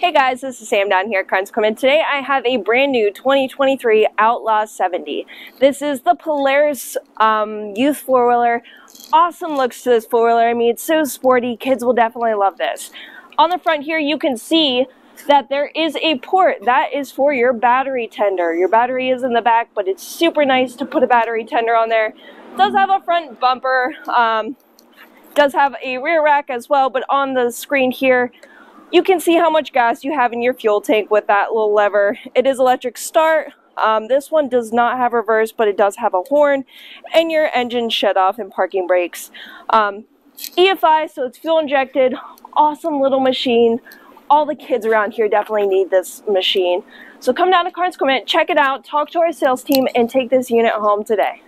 Hey guys, this is Sam down here at Carns Equipment. Today I have a brand new 2023 Outlaw 70. This is the Polaris um, youth four-wheeler. Awesome looks to this four-wheeler. I mean, it's so sporty. Kids will definitely love this. On the front here, you can see that there is a port. That is for your battery tender. Your battery is in the back, but it's super nice to put a battery tender on there. It does have a front bumper. Um, does have a rear rack as well, but on the screen here, you can see how much gas you have in your fuel tank with that little lever. It is electric start. Um, this one does not have reverse, but it does have a horn and your engine shut off and parking brakes. Um, EFI, so it's fuel injected. Awesome little machine. All the kids around here definitely need this machine. So come down to Carns Equipment, check it out, talk to our sales team, and take this unit home today.